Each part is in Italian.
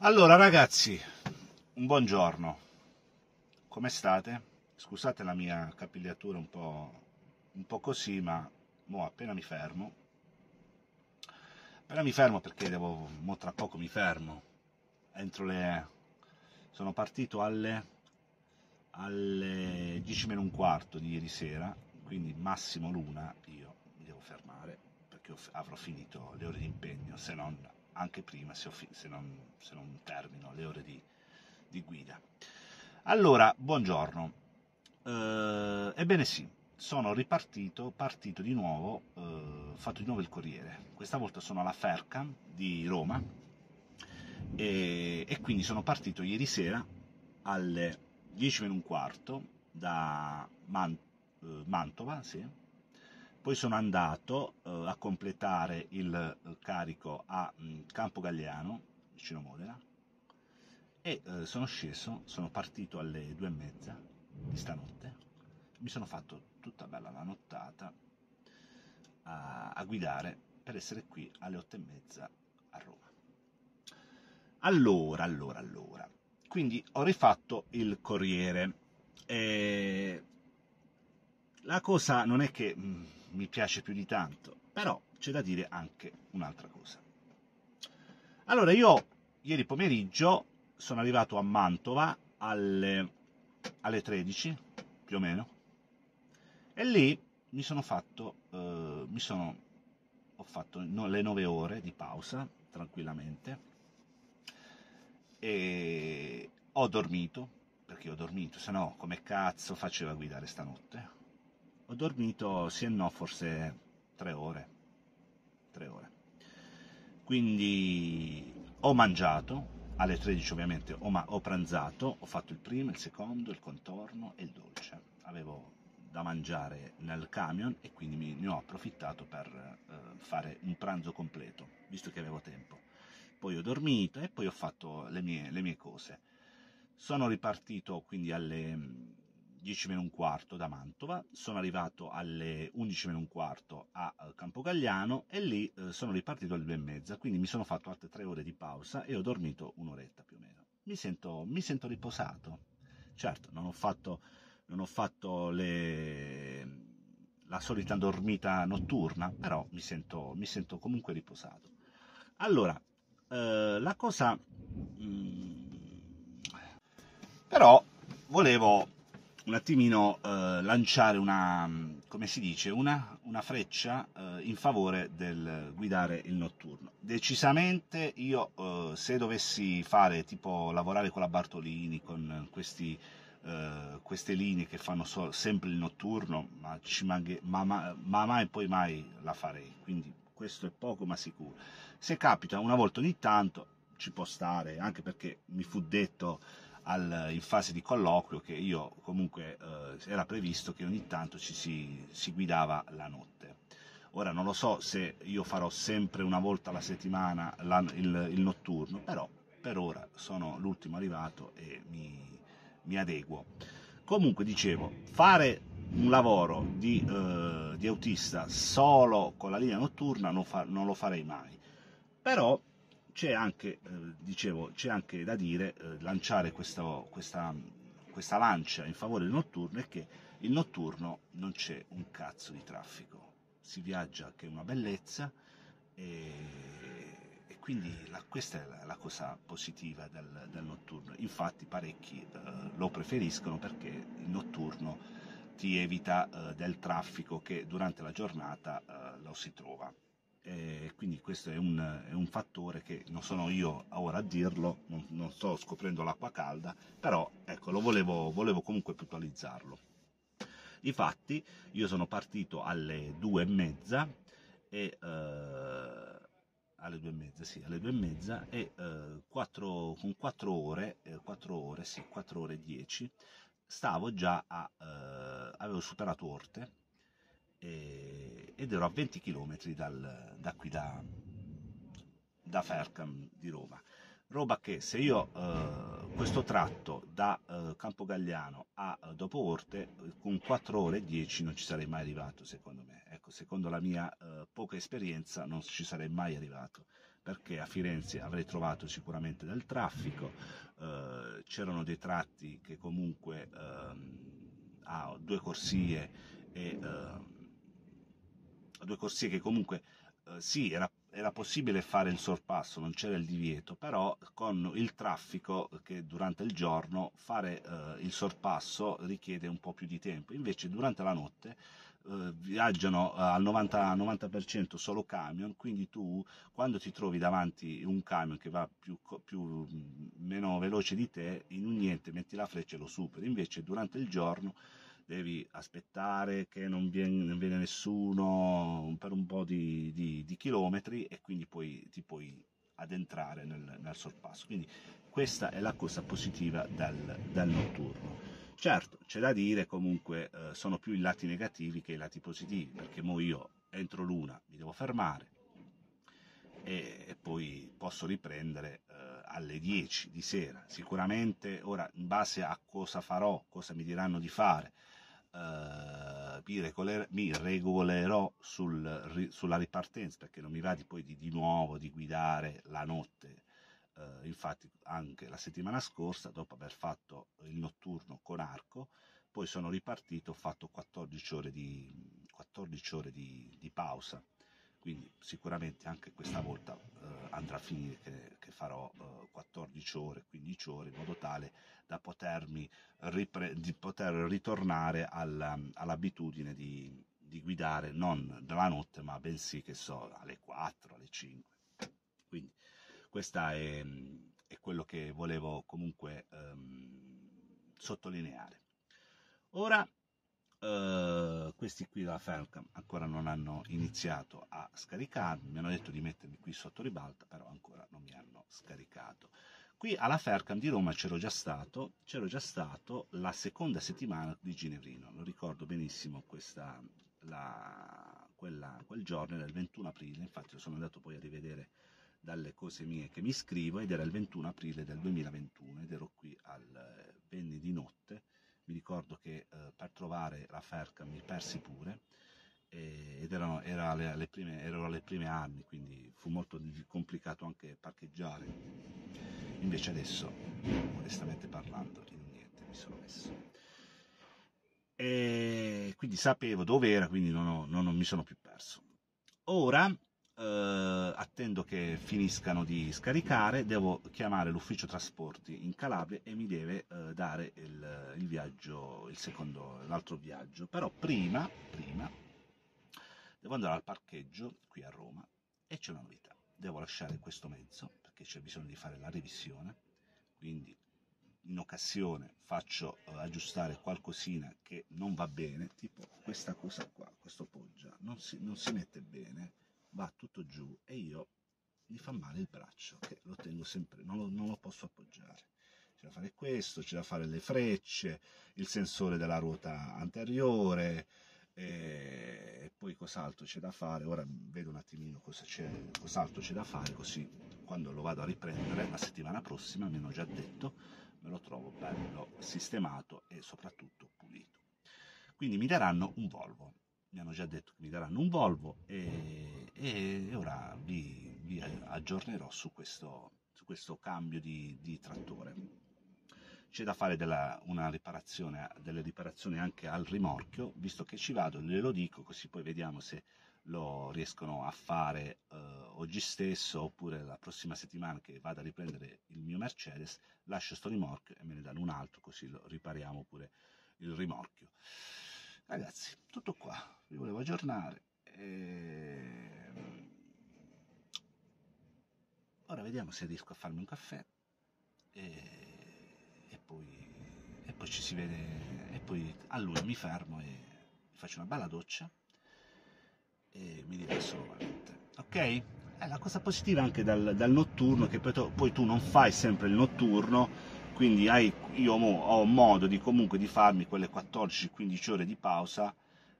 Allora ragazzi, un buongiorno, come state? Scusate la mia capigliatura un po', un po così, ma mo appena mi fermo, appena mi fermo perché devo, mo tra poco mi fermo, entro le, sono partito alle, alle 10 meno un quarto di ieri sera, quindi massimo l'una io mi devo fermare perché avrò finito le ore di impegno, se non anche prima se, se, non, se non, termino le ore di, di guida. Allora, buongiorno. Eh, ebbene sì, sono ripartito, partito di nuovo, eh, fatto di nuovo il Corriere. Questa volta sono alla Fercam di Roma e, e quindi sono partito ieri sera alle 10 meno un quarto da Man, eh, Mantova, sì, poi sono andato eh, a completare il eh, carico a mh, mm, Campo Galliano, vicino Modena, e eh, sono sceso, sono partito alle due e mezza di stanotte, mi sono fatto tutta bella la nottata a, a guidare per essere qui alle otto e mezza a Roma. Allora, allora, allora, quindi ho rifatto il Corriere. E la cosa non è che mh, mm, mi piace più di tanto, però c'è da dire anche un'altra cosa. Allora, io ieri pomeriggio sono arrivato a Mantova alle, alle 13, più o meno, e lì mi sono fatto, eh, mi sono, ho fatto no, le 9 ore di pausa, tranquillamente, e ho dormito, perché ho dormito, se no come cazzo faceva guidare stanotte? Ho dormito sì e no, forse tre ore. Tre ore. Quindi ho mangiato, alle 13 ovviamente ho, ma- ho pranzato, ho fatto il primo, il secondo, il contorno e il dolce. Avevo da mangiare nel camion e quindi mi, ne ho approfittato per eh, fare un pranzo completo, visto che avevo tempo. Poi ho dormito e poi ho fatto le mie, le mie cose. Sono ripartito quindi alle 10 meno un quarto da Mantova, sono arrivato alle 11 meno un quarto a eh, Campogagliano e lì eh, sono ripartito alle due e mezza, quindi mi sono fatto altre tre ore di pausa e ho dormito un'oretta più o meno. Mi sento, mi sento riposato. Certo, non ho fatto, non ho fatto le, la solita dormita notturna, però mi sento, mi sento comunque riposato. Allora, eh, la cosa... Mh, mm, però volevo un attimino eh, lanciare una, come si dice, una, una freccia eh, in favore del guidare il notturno. Decisamente io eh, se dovessi fare tipo lavorare con la Bartolini, con questi, eh, queste linee che fanno so, sempre il notturno, ma, maghe, ma, ma, ma mai poi mai la farei, quindi questo è poco ma sicuro. Se capita una volta ogni tanto ci può stare, anche perché mi fu detto al, in fase di colloquio che io comunque eh, era previsto che ogni tanto ci si, si guidava la notte. Ora non lo so se io farò sempre una volta alla settimana la, il, il, notturno, però per ora sono l'ultimo arrivato e mi, mi adeguo. Comunque dicevo, fare un lavoro di, eh, di, autista solo con la linea notturna non, fa, non lo farei mai. Però c'è anche, eh, dicevo, c'è anche da dire, eh, lanciare questo, questa, questa lancia in favore del notturno è che il notturno non c'è un cazzo di traffico, si viaggia che è una bellezza e, e quindi la, questa è la, la, cosa positiva del, del notturno. Infatti parecchi eh, lo preferiscono perché il notturno ti evita eh, del traffico che durante la giornata eh, lo si trova eh, quindi questo è un, è un, fattore che non sono io ora a dirlo, non, non sto scoprendo l'acqua calda, però ecco, lo volevo, volevo comunque puntualizzarlo. Infatti io sono partito alle due e mezza e eh, alle due e mezza, sì, alle due e mezza e eh, quattro, con quattro ore, eh, quattro ore, sì, quattro ore e dieci, stavo già a, eh, avevo superato Orte e, ed ero a 20 km dal, da qui da, da Fercam di Roma. Roba che se io eh, questo tratto da eh, Campogagliano a eh, Dopo Orte con 4 ore e 10 non ci sarei mai arrivato secondo me. Ecco, secondo la mia eh, poca esperienza non ci sarei mai arrivato perché a Firenze avrei trovato sicuramente del traffico, eh, c'erano dei tratti che comunque ehm, ha due corsie e eh, due corsie che comunque eh, sì, era, era, possibile fare il sorpasso, non c'era il divieto, però con il traffico che durante il giorno fare eh, il sorpasso richiede un po' più di tempo, invece durante la notte eh, viaggiano eh, al 90%, 90% solo camion, quindi tu quando ti trovi davanti un camion che va più, più, meno veloce di te, in un niente metti la freccia e lo superi, invece durante il giorno devi aspettare che non viene, non viene nessuno per un po' di, di, di, chilometri e quindi poi ti puoi addentrare nel, nel, sorpasso. Quindi questa è la cosa positiva del, del notturno. Certo, c'è da dire comunque eh, sono più i lati negativi che i lati positivi, perché mo io entro l'una mi devo fermare e, e poi posso riprendere eh, alle 10 di sera. Sicuramente ora in base a cosa farò, cosa mi diranno di fare, Uh, mi, regoler- mi, regolerò sul, sulla ripartenza perché non mi va di, poi di, di nuovo di guidare la notte. Uh, infatti, anche la settimana scorsa, dopo aver fatto il notturno con arco, poi sono ripartito, ho fatto 14 ore di, 14 ore di, di pausa quindi sicuramente anche questa volta eh, andrà a finire che, che farò eh, 14 ore, 15 ore in modo tale da potermi ripre- di poter ritornare alla, all'abitudine di, di, guidare non dalla notte ma bensì che so alle 4, alle 5. Quindi questo è, è, quello che volevo comunque ehm, sottolineare. Ora Uh, questi qui della Falcam ancora non hanno iniziato a scaricarmi, mi hanno detto di mettermi qui sotto ribalta, però ancora non mi hanno scaricato. Qui alla Faircam di Roma c'ero già stato, c'ero già stato la seconda settimana di Ginevrino, lo ricordo benissimo questa, la, quella, quel giorno, era il 21 aprile, infatti sono andato poi a rivedere dalle cose mie che mi scrivo ed era il 21 aprile del 2021 ed ero qui al Venni di notte. Mi ricordo che eh, trovare la Ferca mi persi pure ed erano, era alle prime, ero alle prime armi, quindi fu molto complicato anche parcheggiare. Invece adesso, onestamente parlando, niente mi sono messo. E quindi sapevo dove era, quindi non, ho, non, non mi sono più perso. Ora eh, attendo che finiscano di scaricare, devo chiamare l'ufficio trasporti in Calabria e mi deve eh, dare il, il, viaggio, il secondo, l'altro viaggio. Però prima, prima devo andare al parcheggio qui a Roma e c'è una novità. Devo lasciare questo mezzo perché c'è bisogno di fare la revisione, quindi in occasione faccio uh, aggiustare qualcosina che non va bene, tipo questa cosa qua, questo poggia, non si, non si mette bene, va tutto giù e io mi fa male il braccio, che lo tengo sempre, non lo, non lo posso appoggiare. C'è da fare questo, c'è da fare le frecce, il sensore della ruota anteriore, e poi cos'altro c'è da fare. Ora vedo un attimino cosa c'è, cos'altro c'è da fare, così quando lo vado a riprendere la settimana prossima, mi hanno già detto, me lo trovo bello sistemato e soprattutto pulito. Quindi mi daranno un Volvo mi hanno già detto che mi daranno un Volvo e, e ora vi, vi, aggiornerò su questo, su questo cambio di, di, trattore. C'è da fare della, una riparazione, delle riparazioni anche al rimorchio, visto che ci vado, glielo dico, così poi vediamo se lo riescono a fare eh, oggi stesso oppure la prossima settimana che vado a riprendere il mio Mercedes, lascio sto rimorchio e me ne danno un altro, così lo ripariamo pure il rimorchio. Ragazzi, tutto qua, vi volevo aggiornare. E... Ora vediamo se riesco a farmi un caffè e, e, poi, e poi ci si vede e poi a lui mi fermo e faccio una bella doccia e mi diverso nuovamente. Ok? È la cosa positiva anche dal, dal notturno che poi, to, poi tu non fai sempre il notturno quindi hai, io ho modo di comunque di farmi quelle 14-15 ore di pausa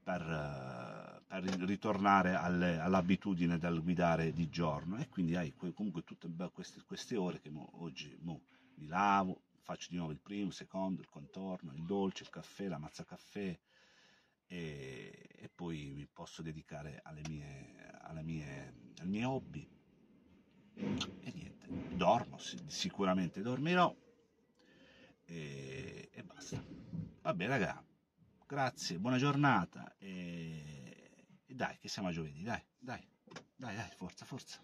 per, eh, per ritornare alle, all'abitudine del guidare di giorno. E quindi hai comunque tutte queste, queste ore che mo, oggi mo, mi lavo, faccio di nuovo il primo, il secondo, il contorno, il dolce, il caffè, la mazza caffè e, e poi mi posso dedicare alle mie, alle mie, ai miei hobby. E niente, dormo, sicuramente dormirò e, e basta. Vabbè raga, grazie, buona giornata e, e dai che siamo a giovedì, dai, dai, dai, dai, forza, forza.